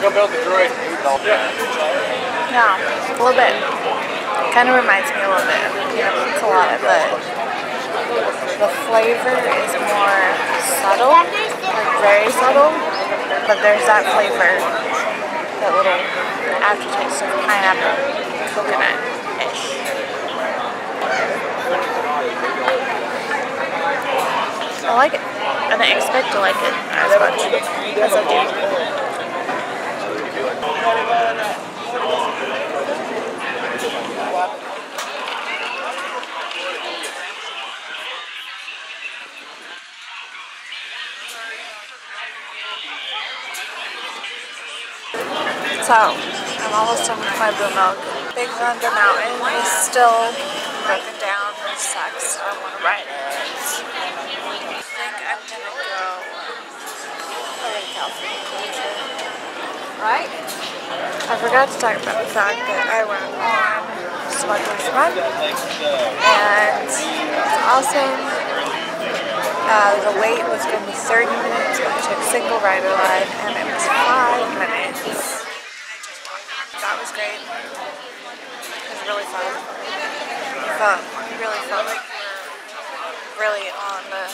Go build the droid. Yeah, a little bit. Kind of reminds me a little bit peanut butter colada, but the flavor is more subtle, like very subtle. But there's that flavor, that little aftertaste of pineapple, coconut-ish. I like it, and I expect to like it as much as I do. So, I'm almost done with my blue milk. Big Thunder Mountain is still broken down, which sucks. I want to ride it. I think I'm gonna go uh, California. Right? I forgot to talk about the fact that I went on Smuggler's Run, and it's awesome. Uh, the wait was going to be 30 minutes, but I took single rider line, and it was five minutes. That was great. It was really fun. Felt really felt like really on the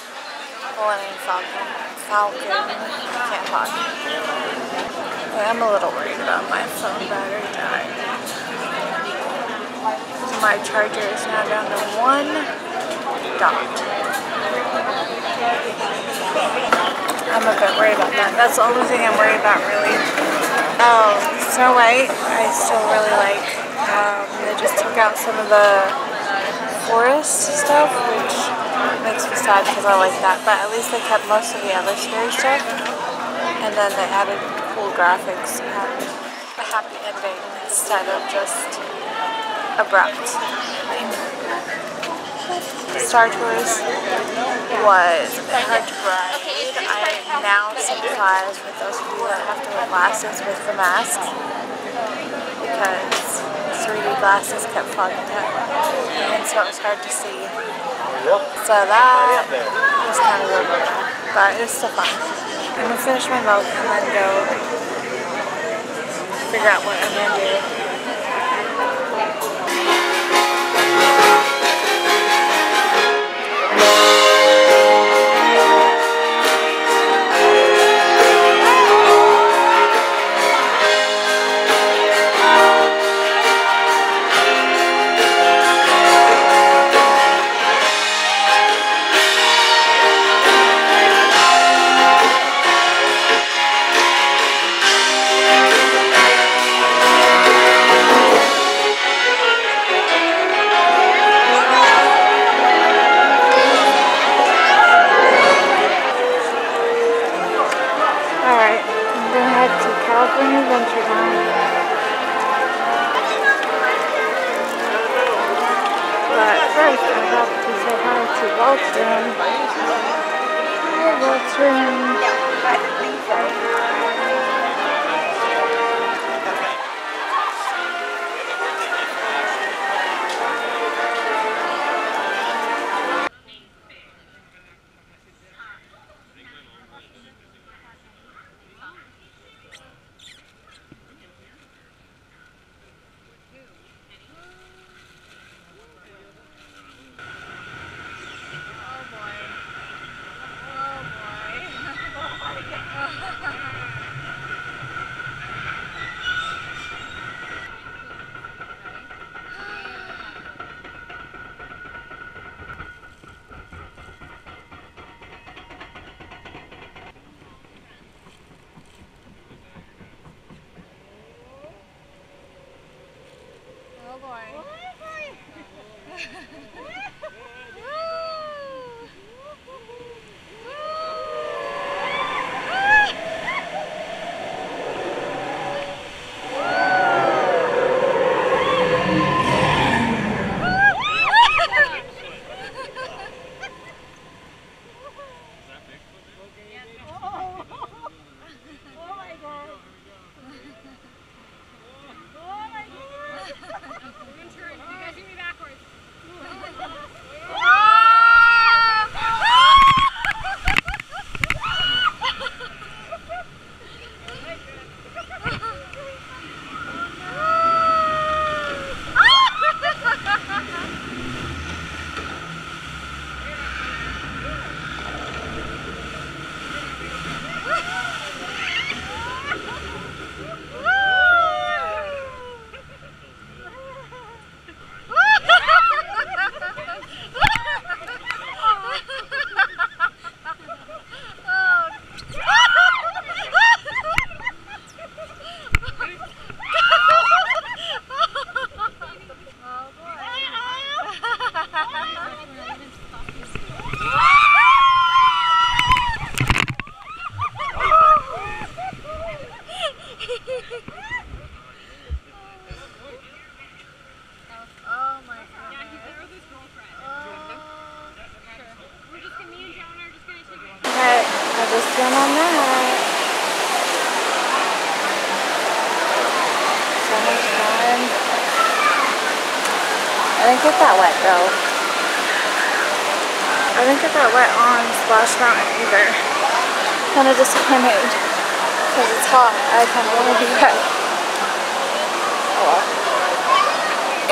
Millennium Falcon. Falcon. I can't talk. I'm a little worried about my phone battery dying. My charger is now down to one dot. I'm a bit worried about that. That's the only thing I'm worried about, really. Oh, Snow White, I still really like. Um, they just took out some of the forest stuff, which makes me sad because I like that. But at least they kept most of the other scary stuff. And then they added graphics and a happy ending instead of just abrupt. Star Tours was hard to ride. I now sympathize with those you that have to wear glasses with the mask because 3D glasses kept fogging up and so it was hard to see. So that was kind of bummer, but it was still fun. I'm gonna finish my milk and then go figure out what I'm gonna do. I didn't get that wet on Splash Mountain either. Kind of disappointed because it's hot. I kind of want to be wet. Oh.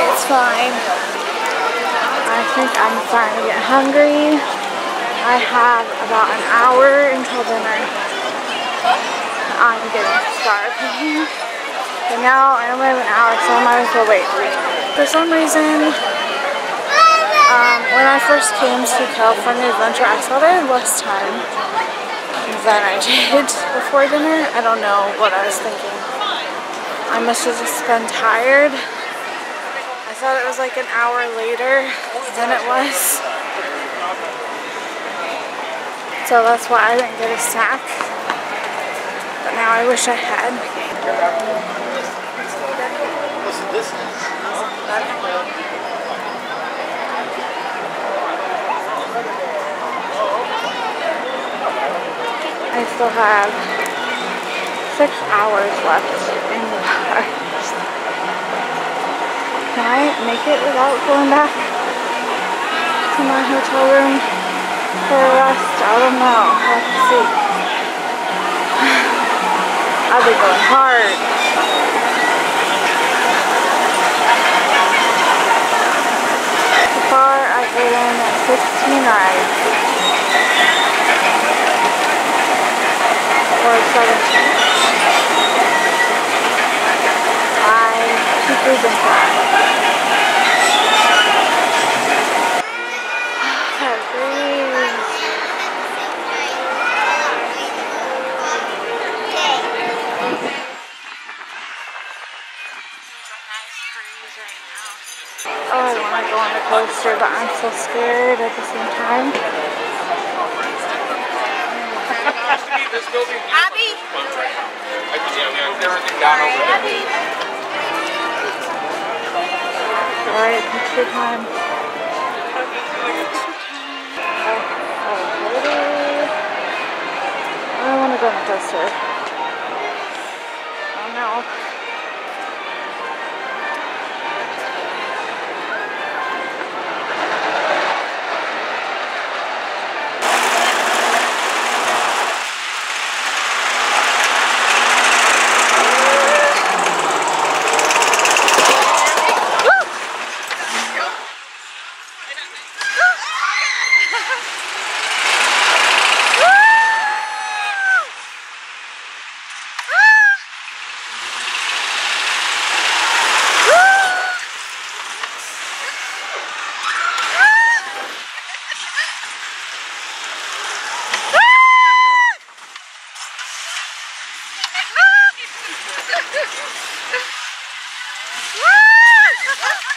It's fine. I think I'm starting to get hungry. I have about an hour until dinner. I'm getting starving. But now I only have an hour, so I might as well wait. For some reason, um, when I first came to California Adventure, I thought I had less time than I did before dinner. I don't know what I was thinking. I must have just been tired. I thought it was like an hour later than it was. So that's why I didn't get a snack. But now I wish I had. Listen, this is. I still have six hours left in the car. Can I make it without going back to my hotel room for a rest? I don't know. I'll have to see. I've been going hard. So far, I've ridden 15 rides. Or 17. I keep losing track. That breeze. Oh, I want to go on the coaster, but I'm so scared at the same time. Abby! I just moved everything down over there. Abby! Alright, take your time. Oh, oh, I want to go on a toaster. Oh no. If ah!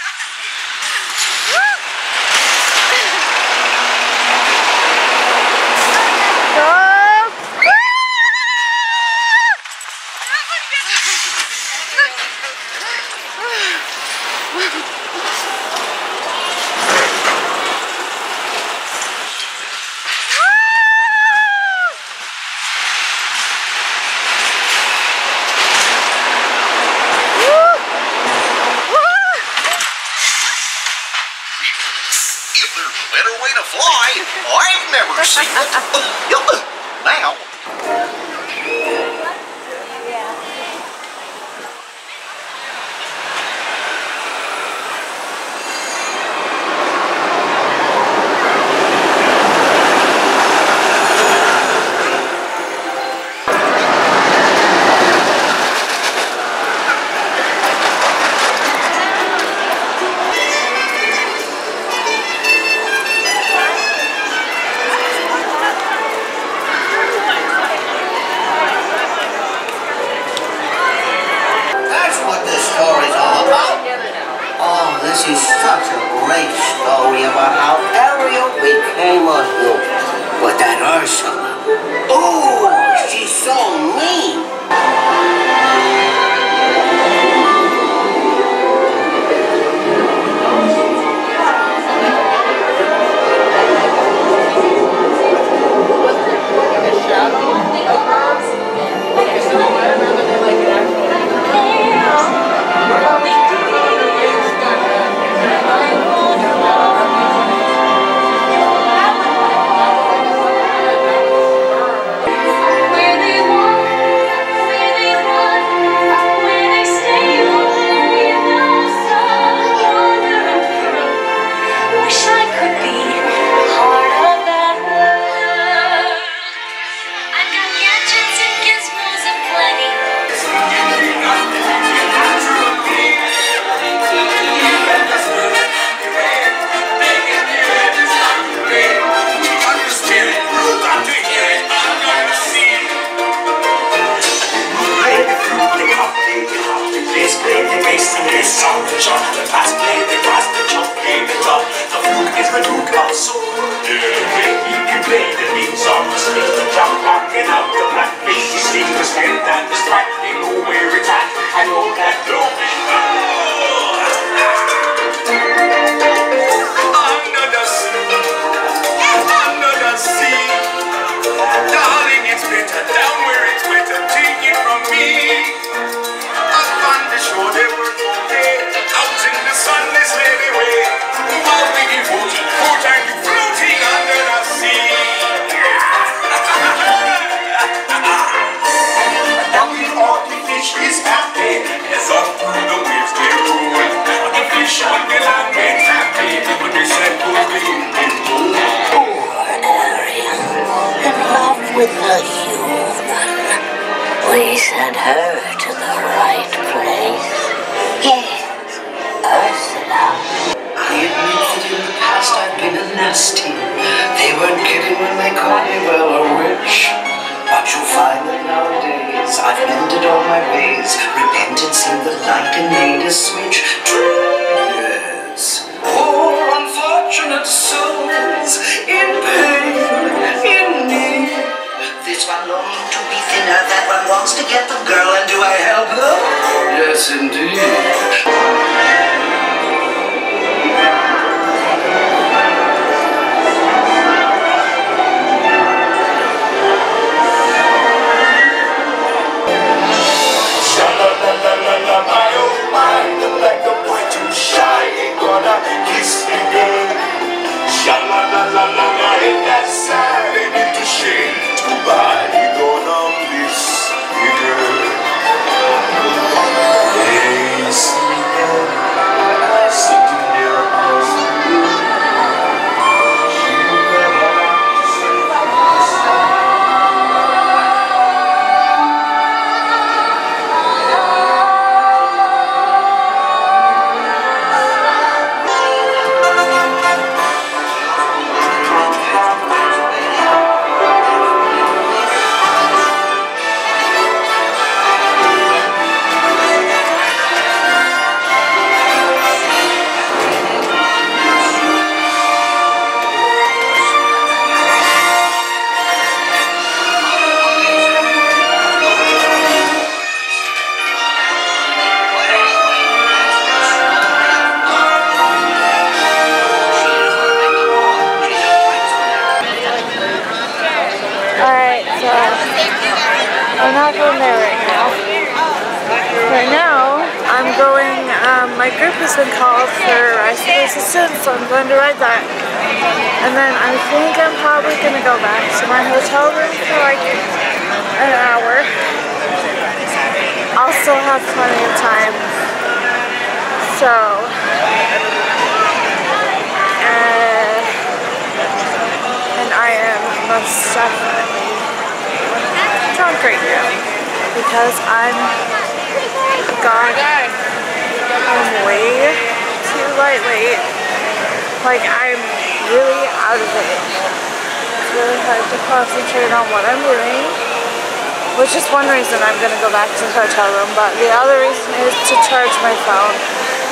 One reason I'm gonna go back to the hotel room, but the other reason is to charge my phone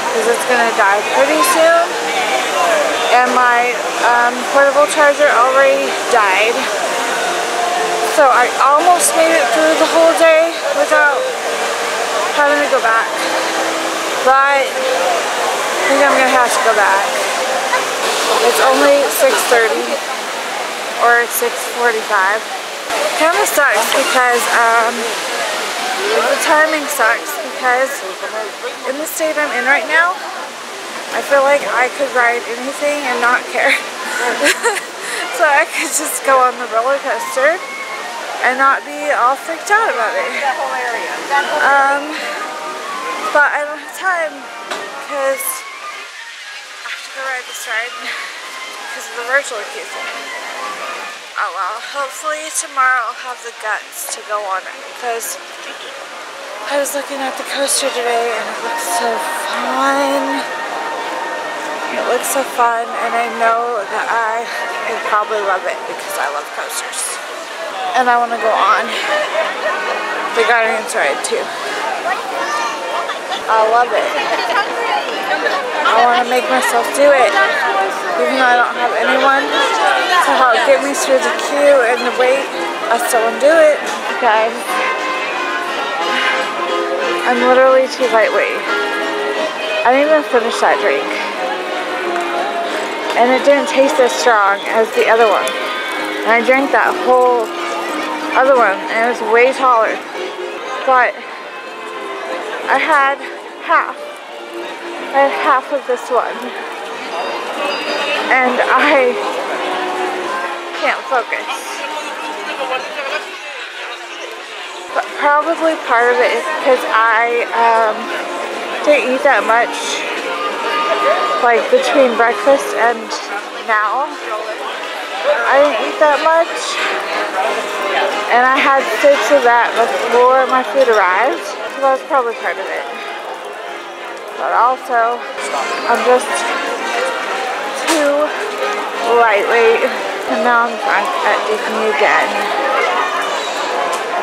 because it's gonna die pretty soon. And my um, portable charger already died. So I almost made it through the whole day without having to go back. But I think I'm gonna have to go back. It's only 6.30 or 6.45. Kind of sucks because um, the timing sucks because in the state I'm in right now, I feel like I could ride anything and not care. so I could just go on the roller coaster and not be all freaked out about it. Um, but I don't have time because I have to go ride this ride because of the virtual queue thing. Oh well, hopefully tomorrow I'll have the guts to go on it because I was looking at the coaster today and it looks so fun. It looks so fun and I know that I would probably love it because I love coasters. And I want to go on the Guardians ride too. I love it. I want to make myself do it. Even though I don't have anyone to help get me through the queue and the wait, I still to do it. Guys, I'm literally too lightweight. I didn't even finish that drink. And it didn't taste as strong as the other one. And I drank that whole other one and it was way taller. But I had half. I had half of this one. And I can't focus. But probably part of it is because I um, didn't eat that much like between breakfast and now. I didn't eat that much. And I had sips of that before my food arrived. So that was probably part of it. But also, I'm just too lightweight. And now I'm at Disney again.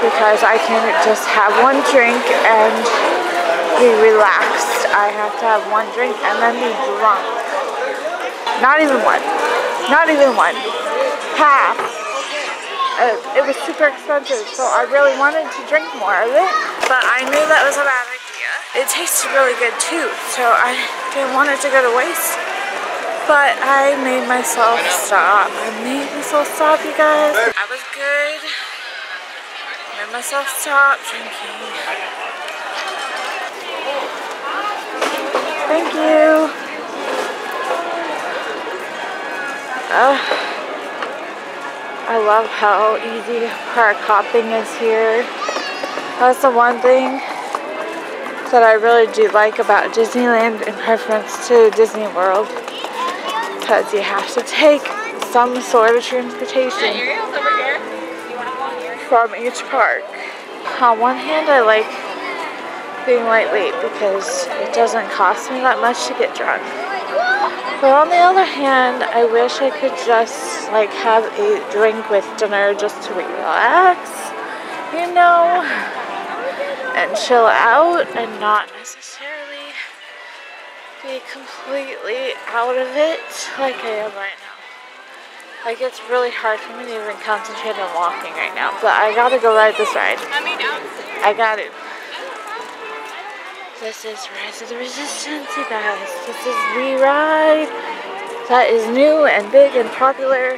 Because I can't just have one drink and be relaxed. I have to have one drink and then be drunk. Not even one. Not even one. Half. Uh, it was super expensive, so I really wanted to drink more of it. But I knew that was a bad idea. It tasted really good too, so I didn't want it to go to waste. But I made myself stop. I made myself stop, you guys. I was good. I Made myself stop drinking. Thank you. Uh, I love how easy park hopping is here. That's the one thing that I really do like about Disneyland in preference to Disney World. Because you have to take some sort of transportation from each park. On one hand, I like being lightweight because it doesn't cost me that much to get drunk. But on the other hand, I wish I could just like have a drink with dinner just to relax, you know, and chill out and not necessarily be completely out of it like I am right now. Like it's really hard for me to even concentrate on walking right now, but I gotta go ride this ride. I got it. This is Rise of the Resistance, you guys. This is the ride that is new and big and popular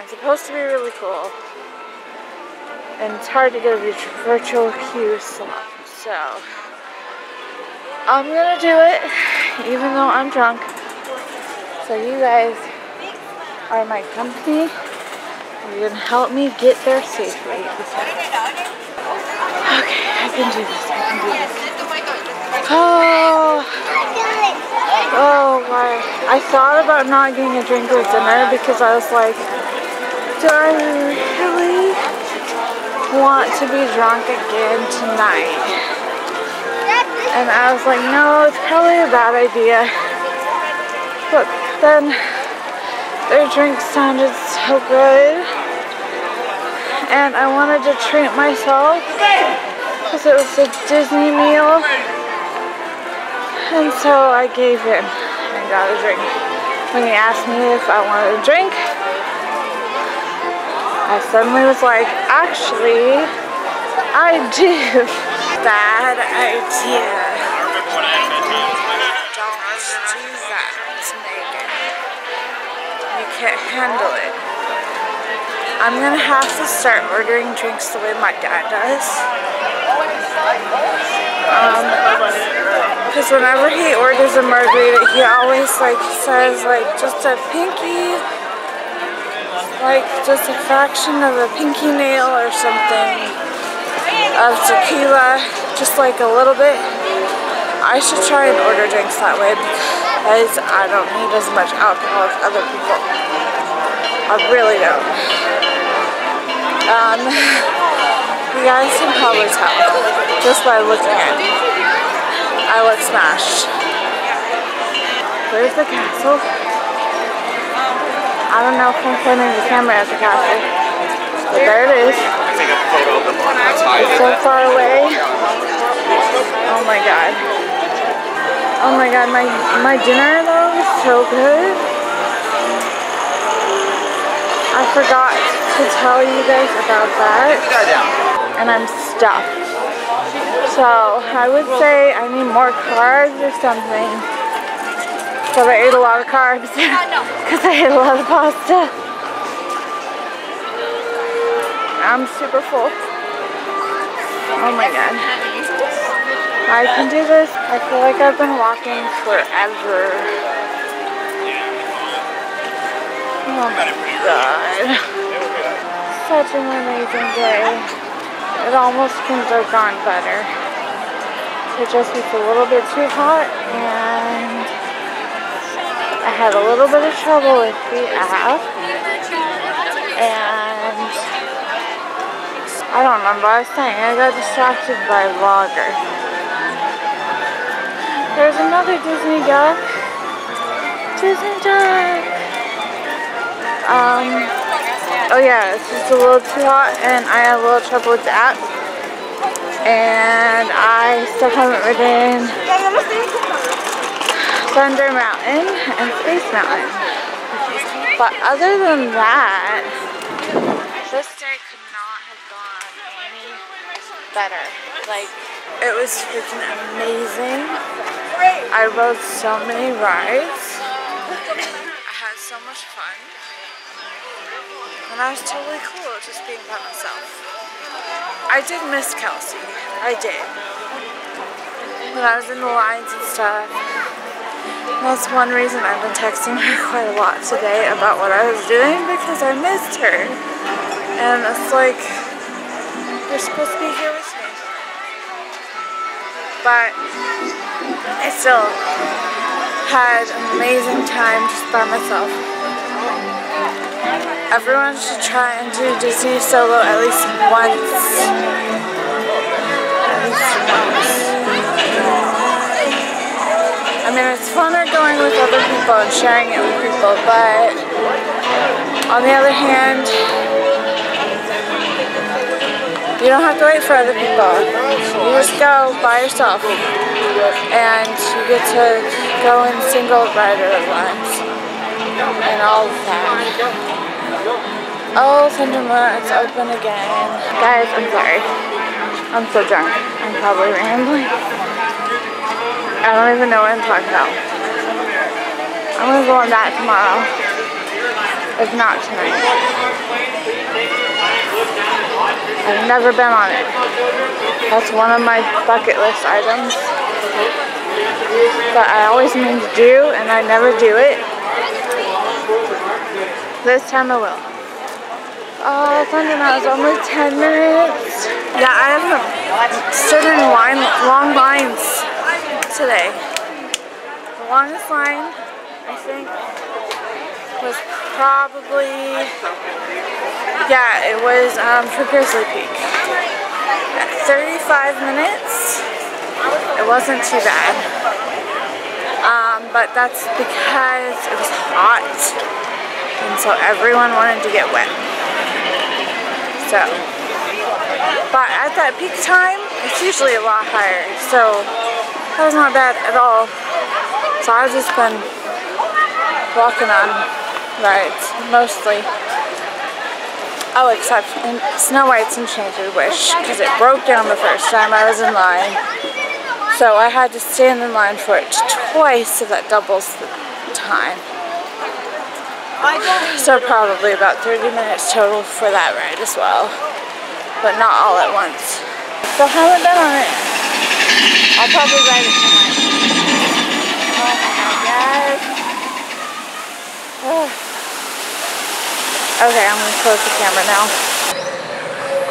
and supposed to be really cool. and it's hard to get a virtual queue slot. So I'm gonna do it, even though I'm drunk. So you guys are my company. You're gonna help me get there safely. Okay, I can do this. I can do this. Oh. Oh, why? I thought about not getting a drink with dinner because I was like, do I really want to be drunk again tonight? And I was like, no, it's probably a bad idea. But then their drinks sounded so good. And I wanted to treat myself because it was a Disney meal. And so I gave in and got a drink. When he asked me if I wanted a drink, I suddenly was like, actually, I do. Bad idea. Don't do that, Megan. You can't handle it. I'm gonna have to start ordering drinks the way my dad does. Um, because whenever he orders a margarita, he always like says like just a pinky, like just a fraction of a pinky nail or something of tequila, just like a little bit. I should try and order drinks that way because I don't need as much alcohol as other people. I really don't. Um, you guys can probably tell just by looking at me. I look smashed. Where's the castle? I don't know if I'm pointing the camera at the castle. But there it is. It's so far away. Oh my god. Oh my god, my my dinner though is so good. I forgot to tell you guys about that. And I'm stuffed. So I would say I need more carbs or something. But I ate a lot of carbs because I ate a lot of pasta. I'm super full. Oh my god. I can do this. I feel like I've been walking forever. Oh my god. Such an amazing day. It almost couldn't have gone better. It just was a little bit too hot and I had a little bit of trouble with the app. And I don't remember I was saying. I got distracted by vlogger. There's another Disney duck. Disney duck. Um, oh yeah, it's just a little too hot and I had a little trouble with the app. And I still haven't ridden Thunder Mountain and Space Mountain. But other than that, this day could not have gone any better. Like, it was freaking amazing. I rode so many rides. I had so much fun. And I was totally cool just being by myself. I did miss Kelsey. I did. When I was in the lines and stuff. That's one reason I've been texting her quite a lot today about what I was doing because I missed her. And it's like, you're supposed to be here. But I still had an amazing time just by myself. Everyone should try and do Disney solo at least once. At least once. I mean, it's funner going with other people and sharing it with people, but on the other hand, you don't have to wait for other people. You just go by yourself, and you get to go in single rider lines and all of that. Oh, Thunder Mountain, it's open again. Guys, I'm sorry. I'm so drunk. I'm probably rambling. I don't even know what I'm talking about. I'm gonna go on that tomorrow. If not tonight. I've never been on it. That's one of my bucket list items. But I always mean to do, and I never do it. This time I will. Oh, Thunder Mountain is only 10 minutes. Yeah, I haven't stood in line, long lines today. The longest line, I think, was probably, yeah, it was um, for Grizzly Peak. At 35 minutes, it wasn't too bad. Um, but that's because it was hot. And so everyone wanted to get wet. So, but at that peak time, it's usually a lot higher. So that was not bad at all. So I've just been walking on rides, mostly. Oh, except Snow White's Enchanted Wish, because it broke down the first time I was in line. So I had to stand in line for it twice, so that doubles the time. So probably about 30 minutes total for that ride as well. But not all at once. So haven't been on it. I'll probably ride it tonight. Oh my god. Ugh. Okay, I'm gonna close the camera now.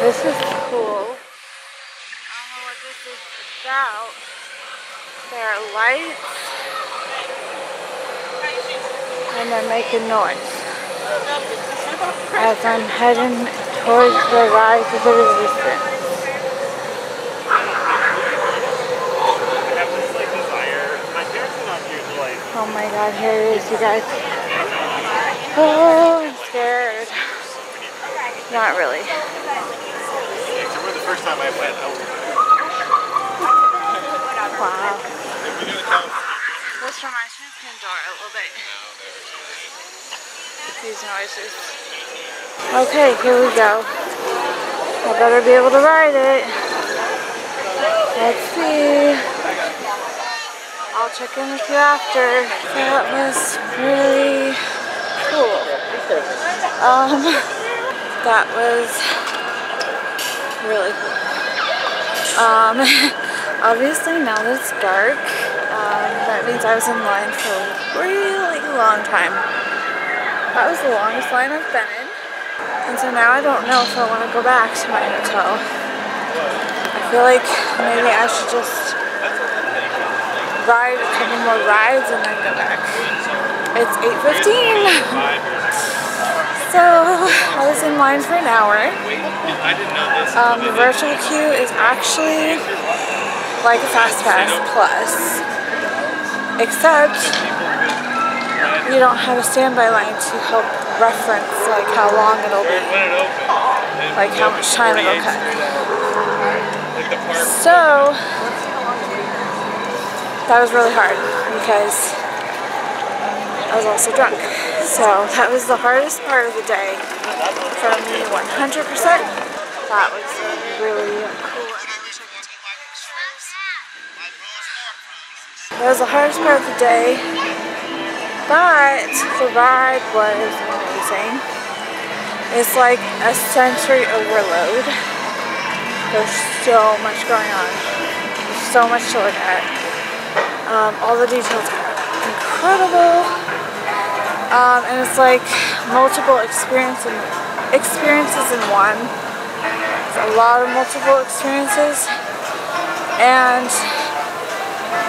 This is cool. I don't know what this is about. There are lights. And they're making noise. As I'm heading towards the rise of the resistance. Oh my god, here it is, you guys. Oh, I'm scared. Not really. the first time I went, I was Wow. This reminds me of Pandora a little bit. These noises. Okay, here we go. I better be able to ride it. Let's see. I'll check in with you after. That was really cool. Um, that was really cool. Um, obviously now that it's dark, um, that means I was in line for a really long time. That was the longest line I've been in. And so now I don't know if I want to go back to my hotel. I feel like maybe I should just ride a couple more rides and then go back. It's 8.15. So I was in line for an hour. Um, the virtual queue is actually like a Fast Pass Plus, except you don't have a standby line to help reference like how long it'll be, like how much time it'll cut. So that was really hard because I was also drunk. So that was the hardest part of the day for me 100%. That was really cool. That was the hardest part of the day, but the ride was amazing. It's like a sensory overload. There's so much going on. There's so much to look at. Um, all the details are incredible. Um, and it's like multiple experience experiences in one. It's a lot of multiple experiences. And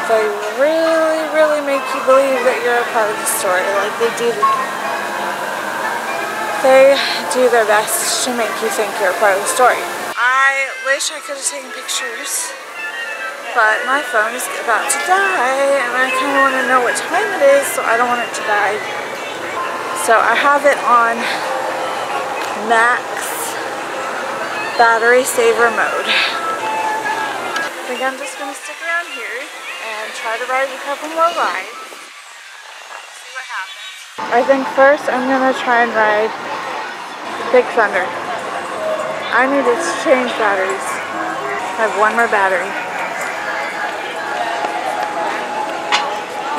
they really, really make you believe that you're a part of the story. Like they do, they do their best to make you think you're a part of the story. I wish I could have taken pictures, but my phone is about to die, and I kind of want to know what time it is, so I don't want it to die. So I have it on max battery saver mode. I think I'm just gonna stick around here and try to ride a couple more rides. See what happens. I think first I'm gonna try and ride Big Thunder. I need to change batteries. I have one more battery.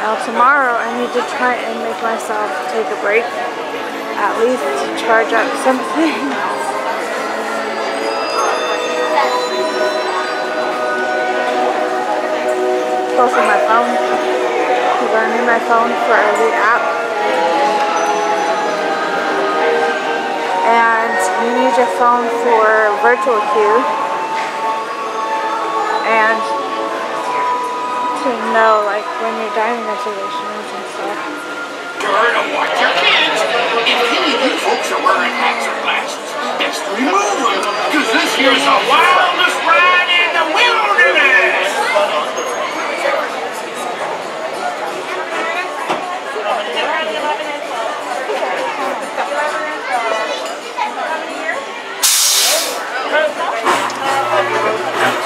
Now tomorrow I need to try and make myself take a break, at least to charge up something. also my phone, because I need my phone for every app. And you need your phone for virtual queue. And know like when your dining reservations and stuff. Sure to watch your kids. If any of you folks are wearing hats or glasses, best remove them, because this here's the wildest ride in the wilderness. Let's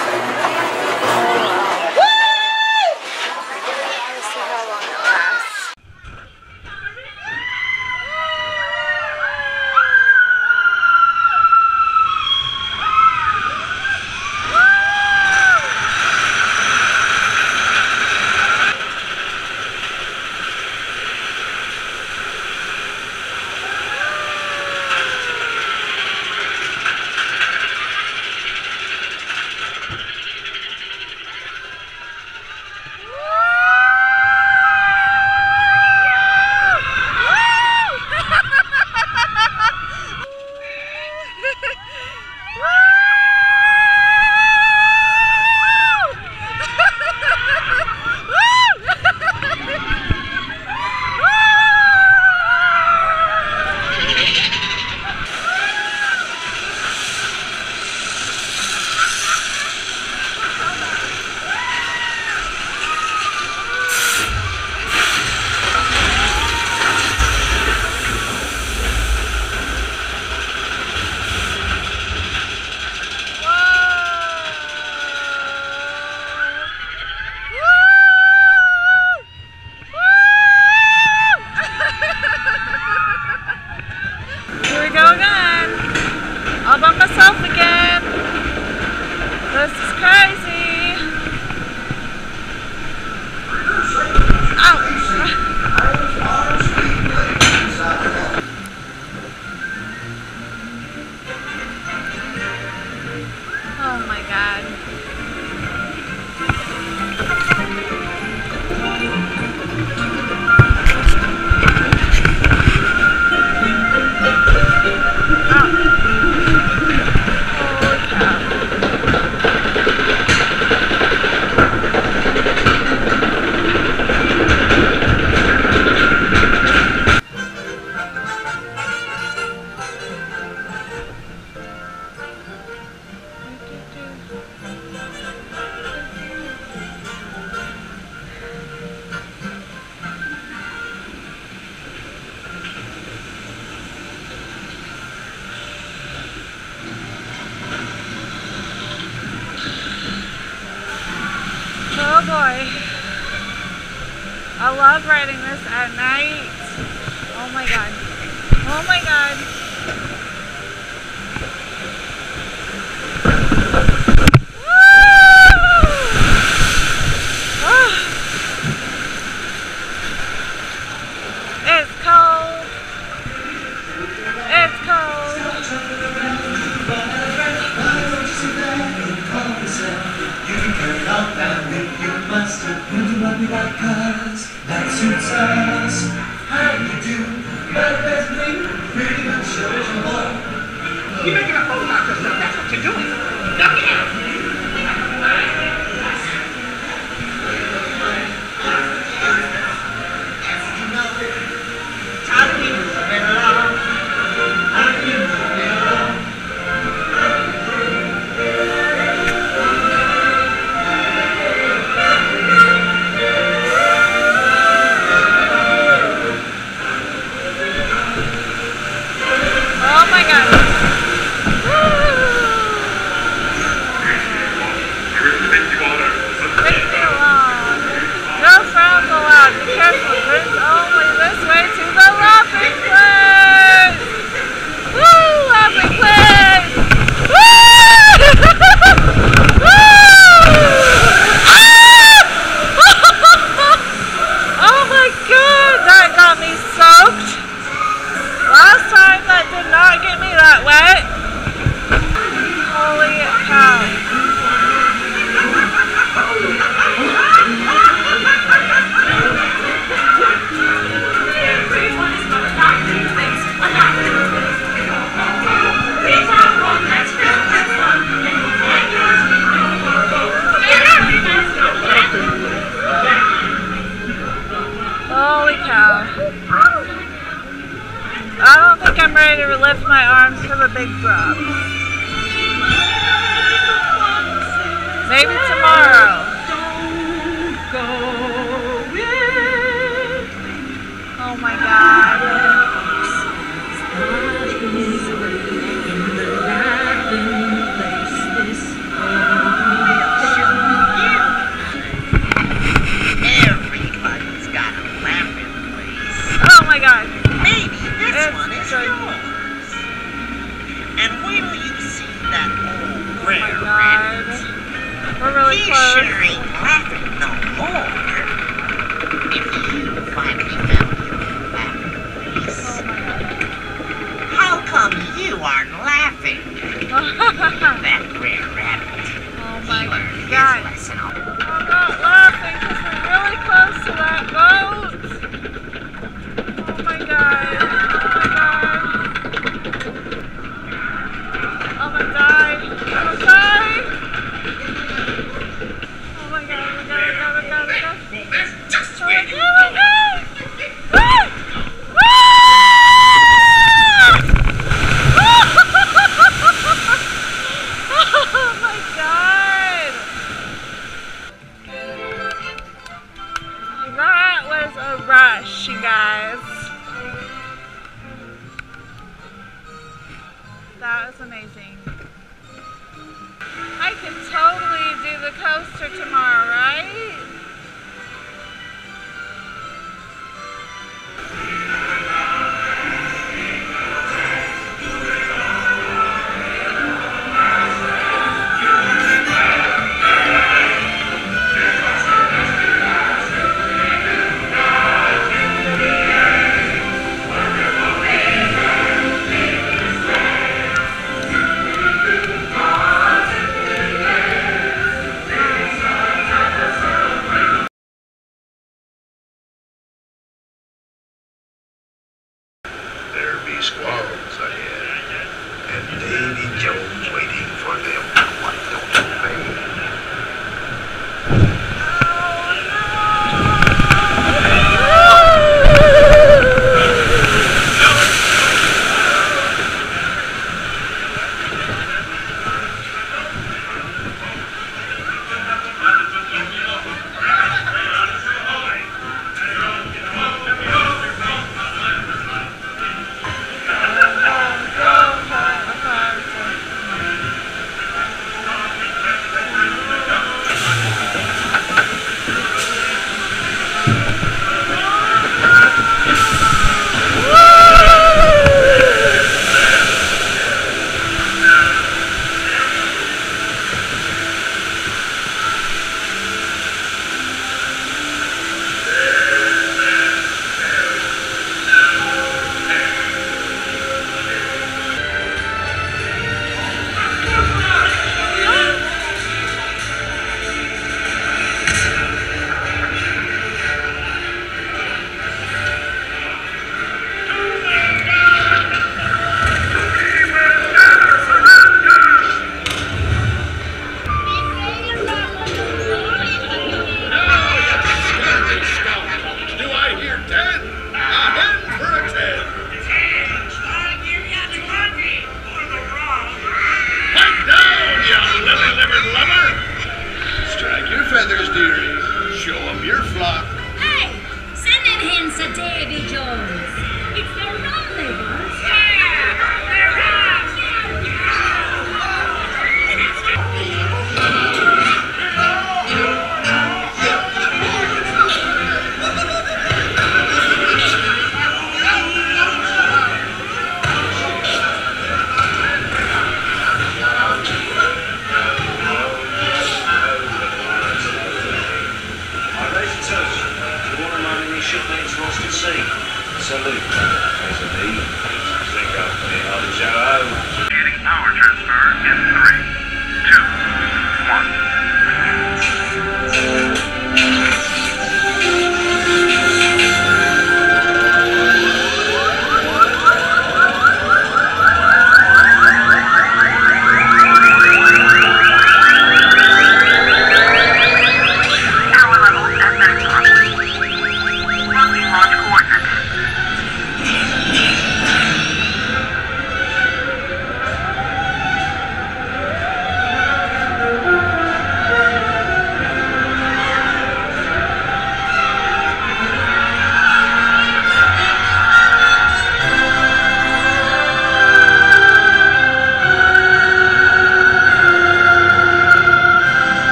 We're really close.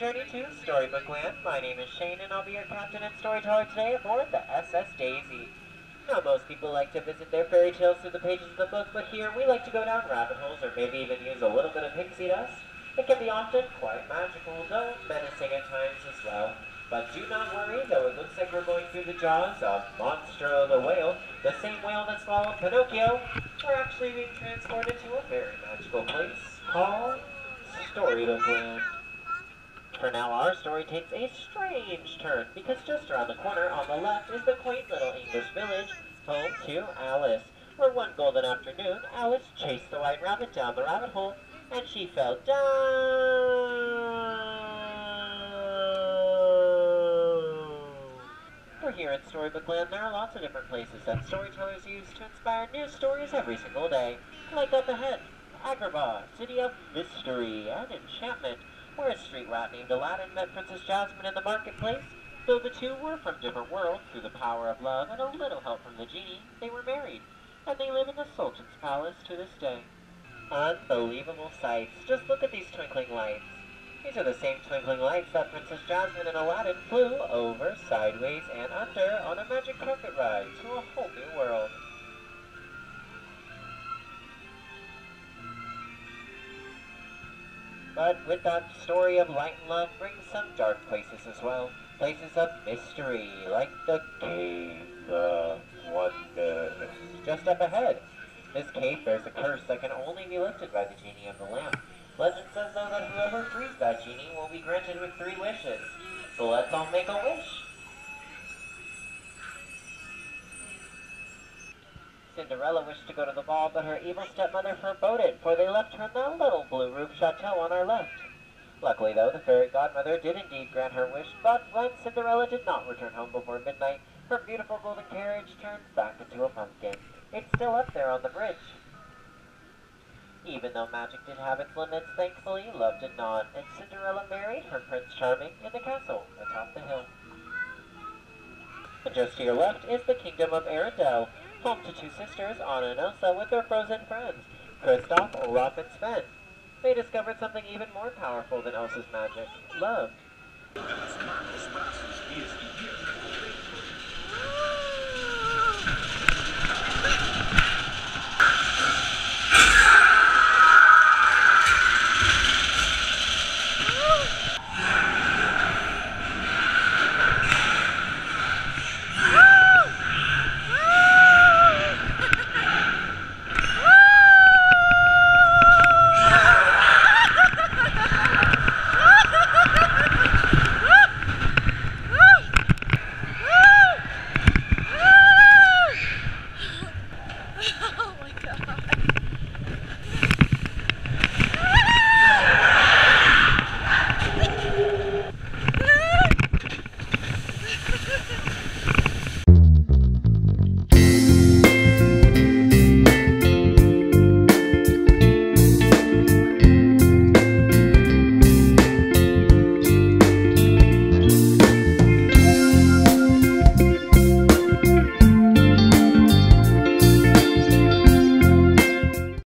132 Storybook Land. My name is Shane, and I'll be your captain and storyteller today aboard the SS Daisy. Now, most people like to visit their fairy tales through the pages of the book, but here we like to go down rabbit holes or maybe even use a little bit of pixie dust. It can be often quite magical, though menacing at times as well. But do not worry, though it looks like we're going through the jaws of Monstro the Whale, the same whale that swallowed Pinocchio. We're actually now, our story takes a strange turn because just around the corner on the left is the quaint little English village home to Alice. Where one golden afternoon, Alice chased the white rabbit down the rabbit hole and she fell down. For here at Storybook Land, there are lots of different places that storytellers use to inspire new stories every single day. Like up ahead, Agrabah, city of mystery and enchantment, where a street rat named Aladdin met Princess Jasmine in the marketplace. Though the two were from different worlds, through the power of love and a little help from the genie, they were married, and they live in the Sultan's palace to this day. Unbelievable sights. Just look at these twinkling lights. These are the same twinkling lights that Princess Jasmine and Aladdin flew over, sideways, and under on a magic carpet ride to a whole new world. But with that story of light and love brings some dark places as well. Places of mystery, like the Cave of Wonders. Just up ahead. This cave bears a curse that can only be lifted by the genie of the lamp. Legend says though that whoever frees that genie will be granted with three wishes. So let's all make a wish. Cinderella wished to go to the ball, but her evil stepmother foreboded, for they left her in the little blue roof chateau on our left. Luckily, though, the fairy godmother did indeed grant her wish, but when Cinderella did not return home before midnight, her beautiful golden carriage turned back into a pumpkin. it's still up there on the bridge. Even though magic did have its limits, thankfully, love did not, and Cinderella married her Prince Charming in the castle atop the hill. And just to your left is the Kingdom of Arendelle, home to two sisters, Anna and Elsa, with their frozen friends, Kristoff, Olaf, and Sven. They discovered something even more powerful than Elsa's magic, love.